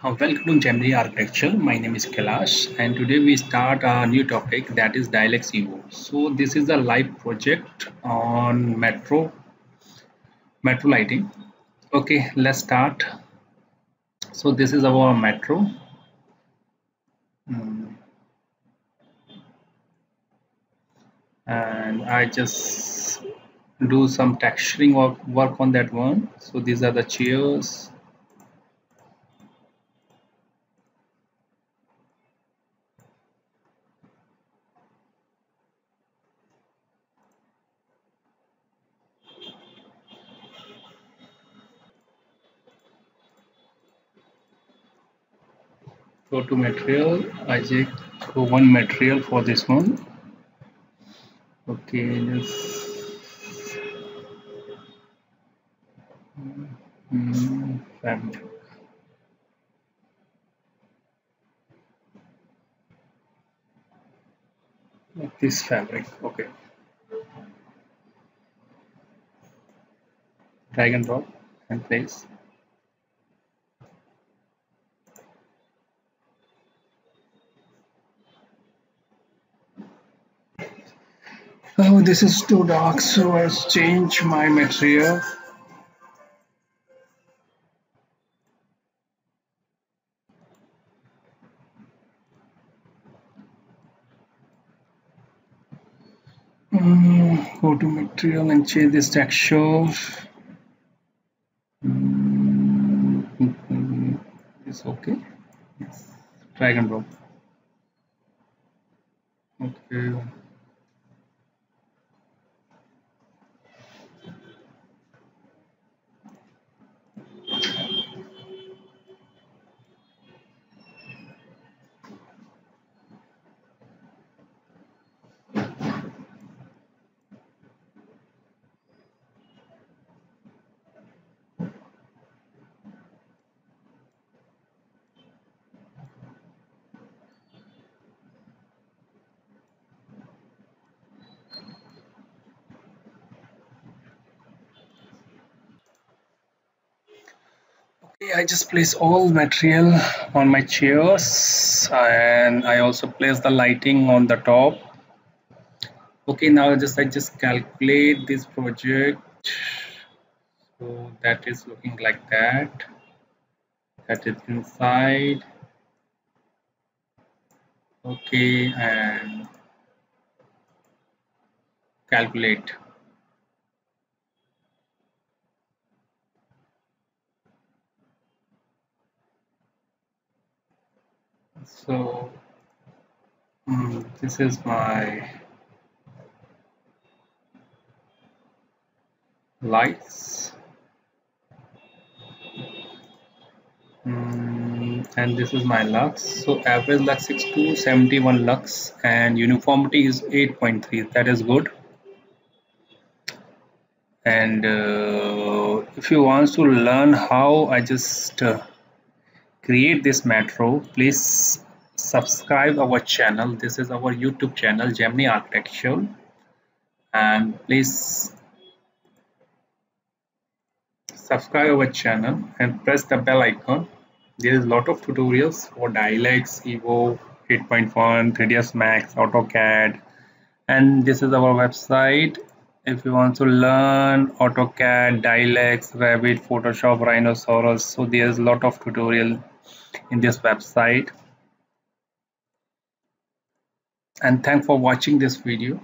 Welcome to Gemini Architecture. My name is Kailash and today we start a new topic that is Dialux Evo. So this is a live project on metro metro lighting. Okay, let's start. So this is our metro. And I just do some texturing work on that one. So these are the chairs go to material. I take one material for this one. Okay just mm, fabric. This fabric okay. Drag and drop and place oh this is too dark so let's change my material. Mm, go to material and change this texture mm, it's okay? Yes. drag and drop. Okay I just place all material on my chairs and I also place the lighting on the top. Okay now just I just calculate this project. So that is looking like that. That is inside. Okay and calculate so um, this is my lights. Um, and this is my lux. So average lux is 271 lux and uniformity is 8.3 that is good. And uh, if you want to learn how I just uh, create this metro please subscribe our channel. This is our youtube channel gemini architecture. And please subscribe our channel and press the bell icon. There is a lot of tutorials for dialux evo 8.1 3ds max autocad. And this is our website. If you want to learn AutoCAD, Dialux, Revit, Photoshop, Rhinoceros so there's a lot of tutorial in this website. And thanks for watching this video